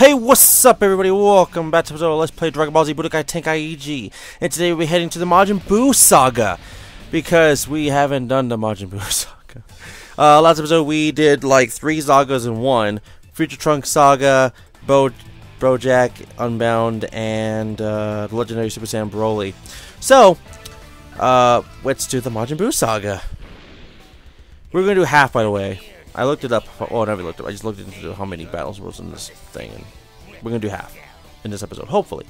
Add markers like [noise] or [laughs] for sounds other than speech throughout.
Hey, what's up everybody? Welcome back to episode Let's Play Dragon Ball Z Budokai Tenkaichi. And today we're be heading to the Majin Buu Saga. Because we haven't done the Majin Buu [laughs] Saga. Uh, last episode we did like three sagas in one. Future Trunks Saga, Bo Bojack, Unbound, and uh, Legendary Super Saiyan Broly. So, uh, let's do the Majin Buu Saga. We're going to do half, by the way. I looked it up. Oh, I never looked up. I just looked into how many battles was in this thing, and we're gonna do half in this episode, hopefully.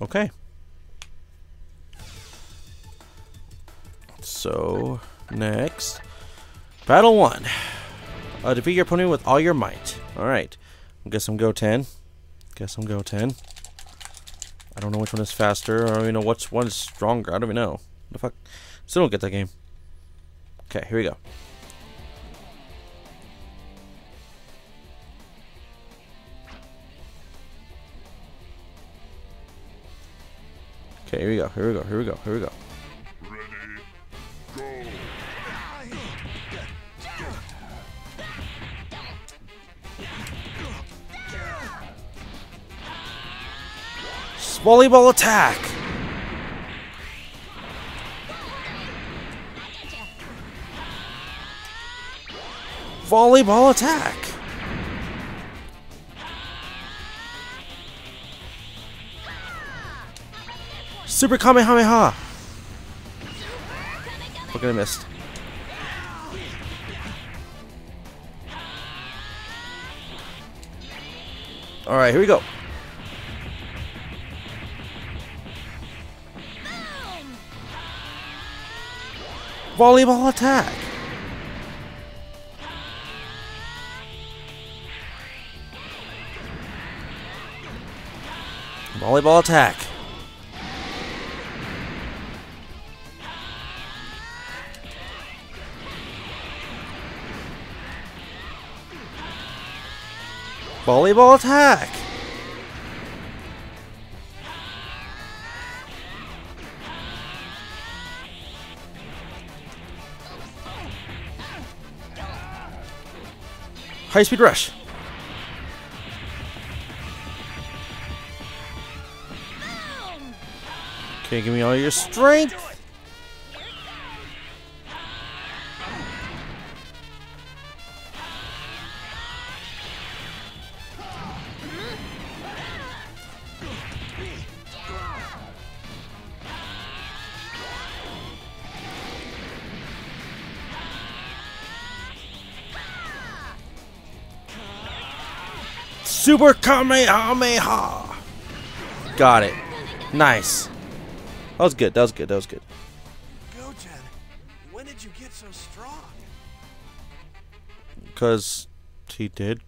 The Battle 1. Uh, defeat your opponent with all your might. Alright. Guess I'm Goten. Guess I'm Goten. I don't know which one is faster. I don't even know which one is stronger. I don't even know. What the fuck? Still don't get that game. Okay, here we go. Okay, here we go, here we go, here we go, here we go. Volleyball attack! Volleyball attack! Super Kamehameha! At I missed. Alright, here we go. Volleyball attack! Volleyball attack! Volleyball attack! High speed rush. Okay, give me all your strength. Super Kamehameha. Got it. Nice. That was good. That was good. That was good. Goten, when did you get so strong? Because he did.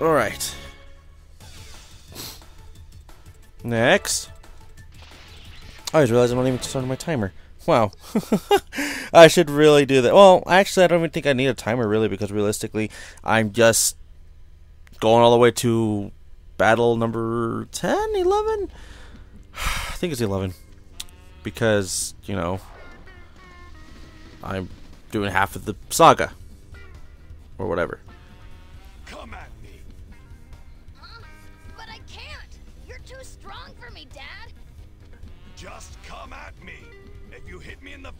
Alright. Next. I just realized I'm not even starting my timer. Wow. [laughs] I should really do that. Well, actually, I don't even think I need a timer, really, because realistically, I'm just going all the way to battle number 10, 11? [sighs] I think it's 11. Because, you know, I'm doing half of the saga. Or whatever. Come at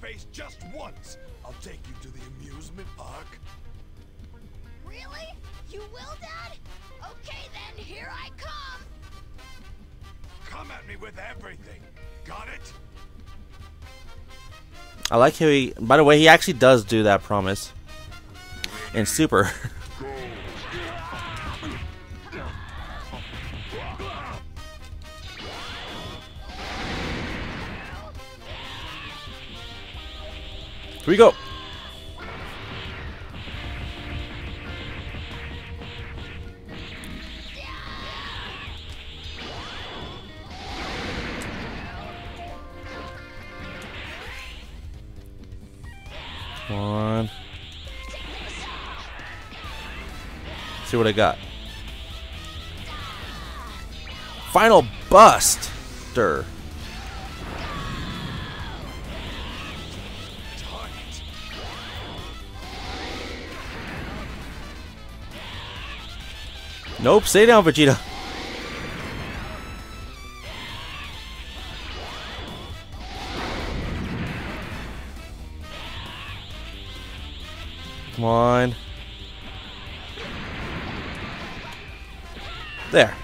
face just once, I'll take you to the amusement park. Really? You will, Dad? Okay, then here I come. Come at me with everything. Got it? I like how he. By the way, he actually does do that promise. In Super. [laughs] Here we go. See what I got. Final Buster. Nope, stay down, Vegeta. Come on. There.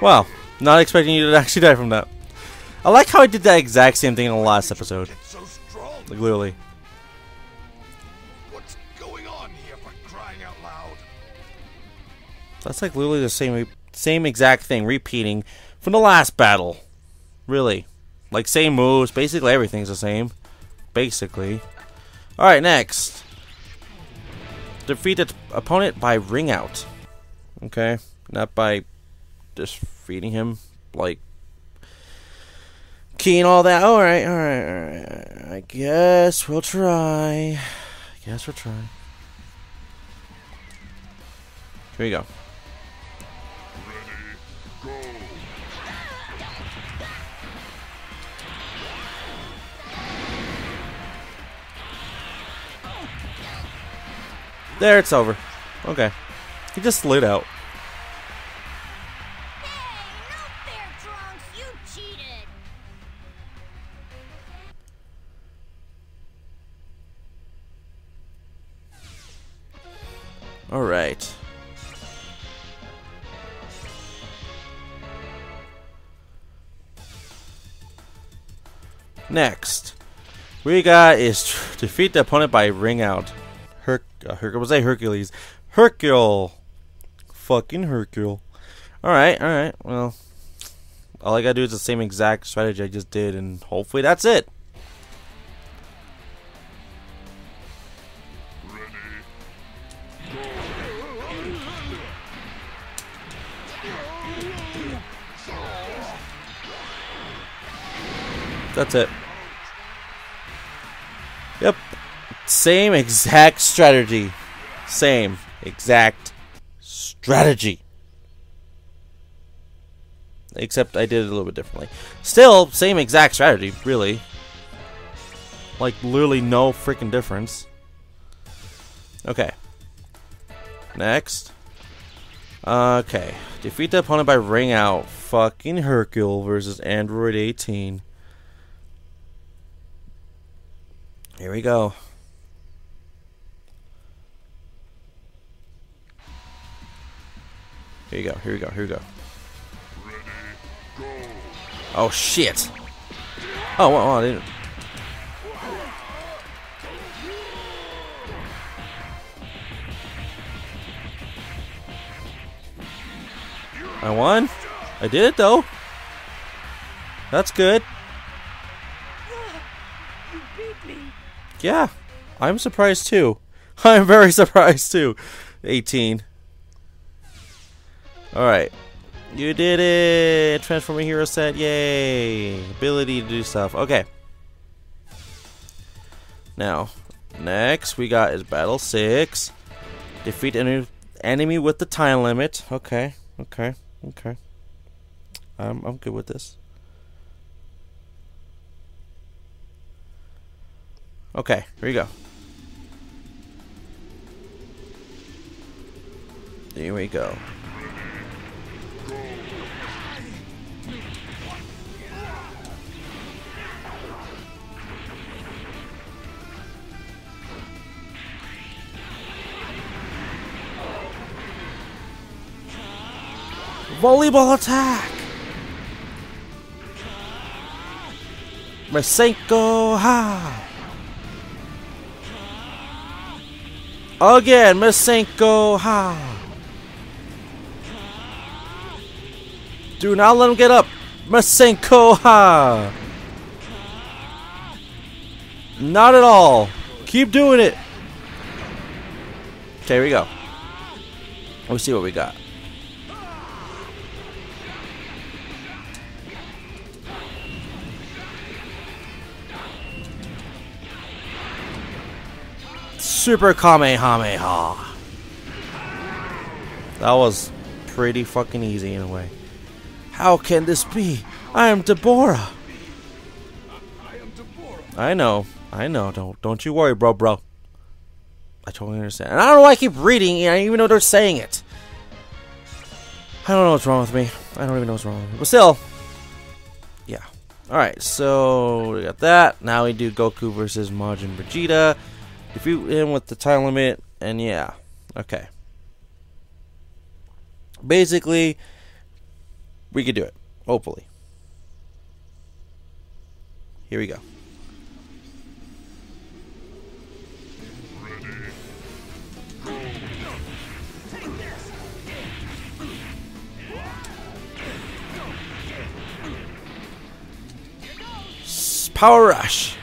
Wow. Not expecting you to [laughs] actually die from that. I like how I did that exact same thing in the last episode. Like, literally. That's like literally the same same exact thing repeating from the last battle. Really. Like same moves, basically everything's the same. Basically. Alright, next. Defeat the opponent by ring out. Okay. Not by just feeding him like key and all that. Alright, alright, alright. I guess we'll try. I guess we'll try. Here we go. There, it's over. Okay. He just slid out. Cheated! Alright. Next, we got is [laughs] defeat the opponent by ring out. Herc, uh, Herc, was I Hercules? Hercule, fucking Hercule. All right, all right. Well, all I gotta do is the same exact strategy I just did, and hopefully that's it. That's it. Yep. Same exact strategy. Same exact strategy. Except I did it a little bit differently. Still, same exact strategy, really. Like, literally no freaking difference. Okay. Next. Okay. Defeat the opponent by ring out. Fucking Hercule versus Android 18. Here we go. Here you go, here we go, here we go. Oh shit! Oh, well, well, I didn't. I won? I did it though. That's good. Yeah, I'm surprised too. [laughs] I'm very surprised too. 18. Alright. You did it! Transformer hero set, yay! Ability to do stuff. Okay. Now, next we got is Battle 6. Defeat an enemy with the time limit. Okay, okay, okay. I'm, I'm good with this. Okay, here we go. Here we go. Volleyball attack! Masenko ha! Again, Masenko ha! Do not let him get up! Masenko ha! Not at all! Keep doing it! Okay, here we go. Let's see what we got. Super Kamehameha. That was pretty fucking easy in a way. How can this be? I am Dabura. I am Dabura. I know. I know. Don't don't you worry, bro, bro. I totally understand. And I don't know why I keep reading. I don't even know they're saying it. I don't know what's wrong with me. I don't even know what's wrong with me. But still, yeah. All right. So we got that. Now we do Goku versus Majin Vegeta. Defeat him with the time limit, and yeah. Okay. Basically, we could do it. Hopefully. Here we go. Power Rush.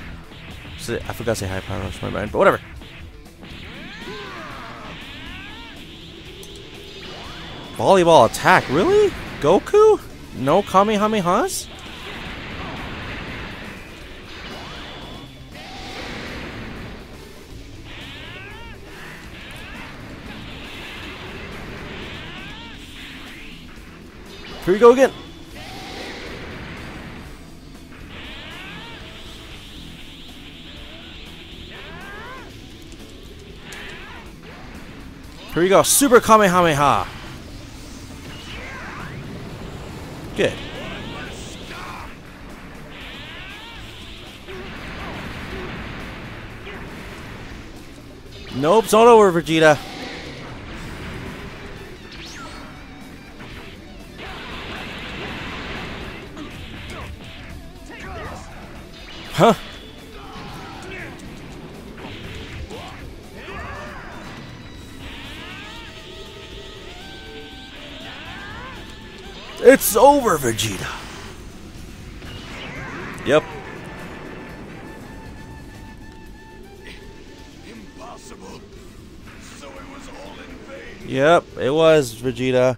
So- I forgot to say high Power Rush, my mind, but whatever. Volleyball attack, really? Goku? No Kamehamehas? Here we go again. Here we go. Super Kamehameha. Good. Nope, it's not over, Vegeta. Huh? It's over, Vegeta. Yep. Impossible. So it was all in vain. Yep, it was Vegeta.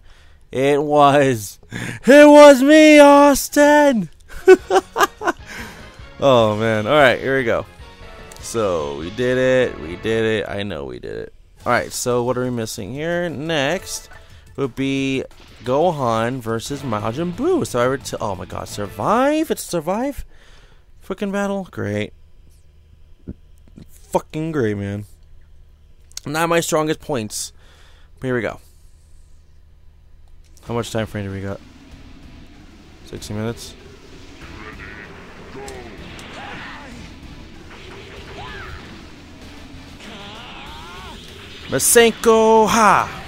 It was. It was me, Austin. [laughs] oh man. All right, here we go. So we did it. We did it. I know we did it. All right. So what are we missing here? Next would be Gohan versus Majin Buu. So I would. T- oh my God! Survive? It's survive. Freaking battle. Great. Fucking great, man. Not my strongest points. But here we go. How much time frame do we got? 60 minutes? Masenko Ha!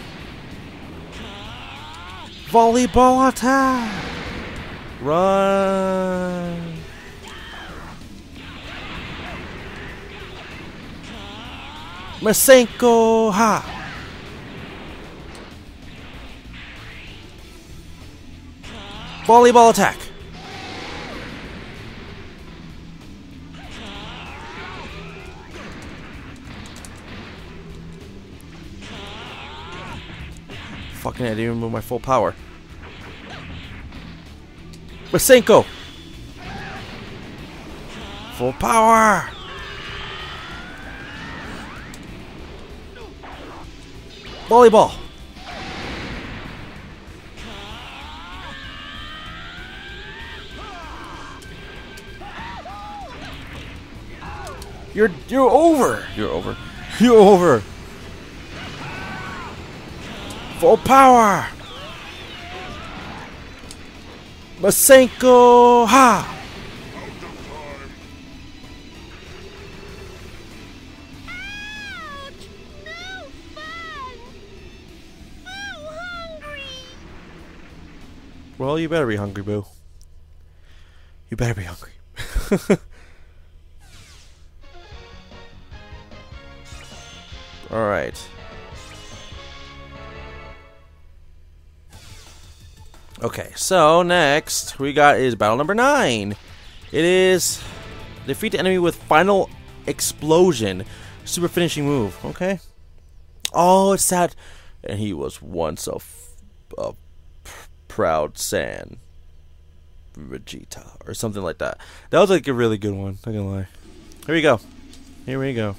Volleyball attack! Run! Masenko Ha! Volleyball attack! Fucking I didn't even move my full power. Masenko! Full power! Volleyball! You're you're over. You're over. You're over. Full power. Masenko ha. Ouch! No fun! I'm hungry! Well, you better be hungry, Buu. You better be hungry. [laughs] All Okay, so next we got is battle number nine. It is defeat the enemy with final explosion, super finishing move. Okay. Oh, it's that, and he was once a, a proud Saiyan Vegeta or something like that. That was like a really good one. Not gonna lie. Here we go. Here we go.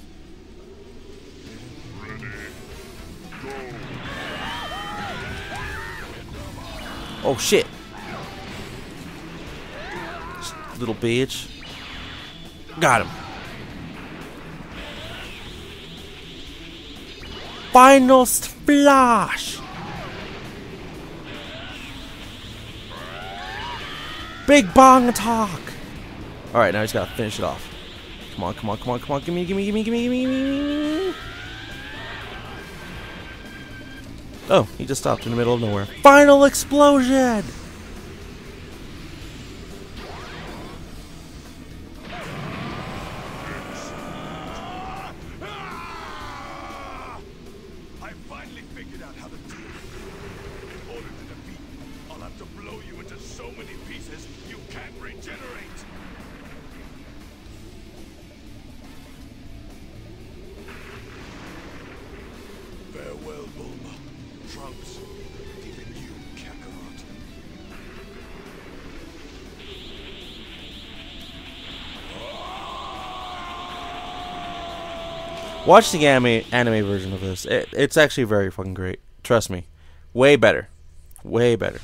Oh shit. Little bitch. Got him. Final Flash. Big Bang Attack. All right, now he's got to finish it off. Come on, come on, come on, come on. Give me, give me, give me, give Oh, he just stopped in the middle of nowhere. Final explosion! Watch the anime anime version of this. It, it's actually very fucking great. Trust me. Way better. Way better.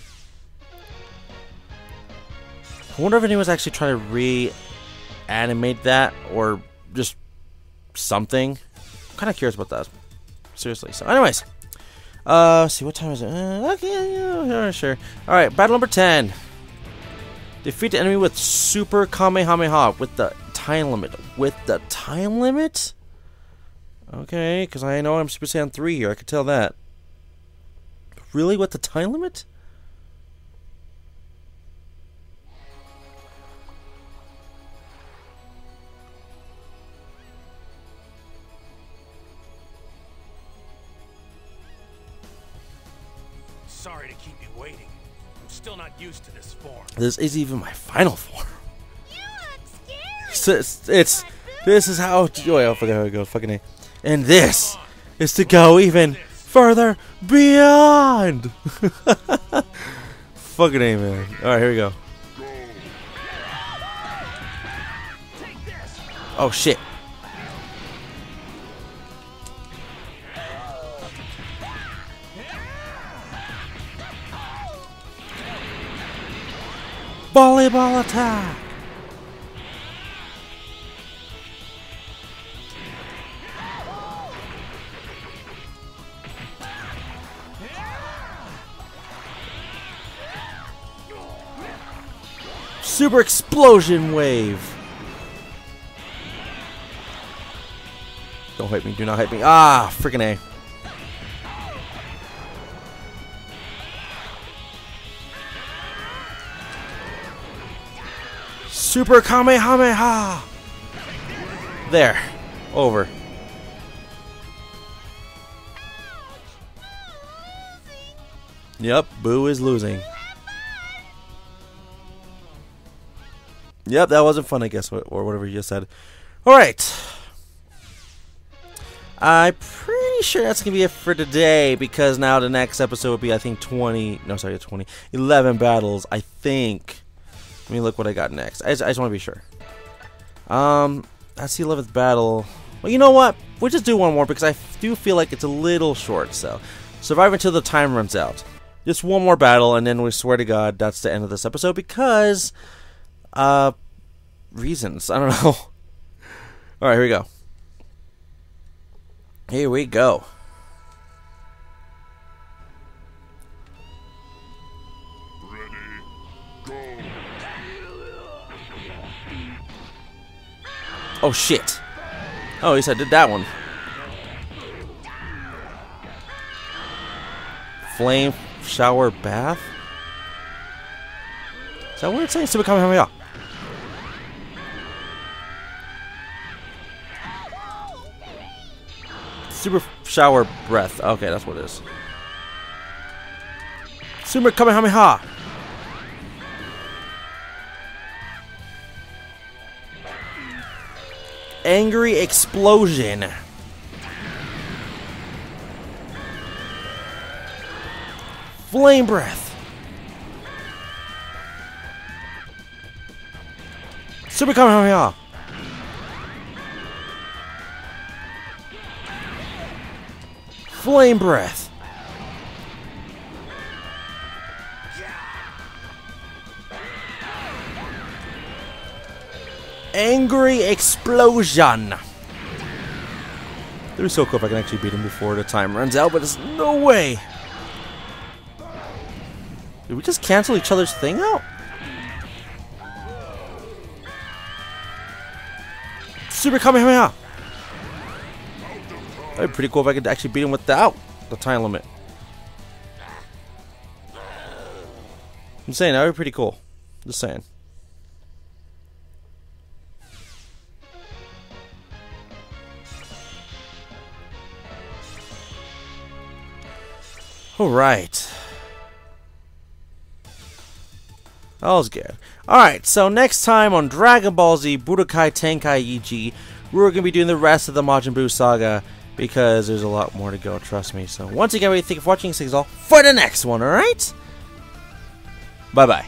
I wonder if anyone's actually trying to reanimate that or just something. I'm kind of curious about that. Seriously. So, anyways. Uh, see, what time is it? Uh, okay, yeah, sure. Alright, battle number 10. Defeat the enemy with Super Kamehameha with the time limit. With the time limit? Okay, because I know I'm Super Saiyan 3 here. I could tell that. Really? what, the time limit? Sorry to keep you waiting. I'm still not used to this form. This is even my final form. You look scary. So it's, it's this is how. Oh, yeah, I forgot how it goes. Fucking a. And this is to go even further beyond. [laughs] Fucking a man. All right, here we go. Oh shit. Volleyball attack. Super explosion wave. Don't hit me. Do not hit me. Ah, freaking A. Super Kamehameha. There. Over. Yep, Buu is losing. Yep, that wasn't fun, I guess, or whatever you just said. Alright. I'm pretty sure that's going to be it for today because now the next episode will be, I think, 20. No, sorry, 20. 11 battles, I think. Let me look what I got next. I just, I just want to be sure. Um, that's the 11th battle. Well, you know what? We'll just do one more because I do feel like it's a little short, so. Survive until the time runs out. Just one more battle, and then we swear to God that's the end of this episode because. Uh, reasons. I don't know. [laughs] Alright, here we go. Here we go. Ready, go. Oh shit. Oh, least I did that one. Flame shower bath? Is that what saying? Super Kamehameha. Super shower breath. Okay, that's what it is. Super Kamehameha. Angry explosion. Flame breath. Super Kamehameha. Flame Breath. Angry Explosion. It'd be so cool if I can actually beat him before the time runs out, but there's no way. Did we just cancel each other's thing out? Super Kamehameha! That'd be pretty cool if I could actually beat him without the time limit. I'm saying that would be pretty cool. Just saying. Alright. That was good. Alright, so next time on Dragon Ball Z Budokai Tenkaichi, EG, we're going to be doing the rest of the Majin Buu saga because there's a lot more to go, trust me. So once again, we thank you for watching. See you all for the next one, alright? Bye-bye.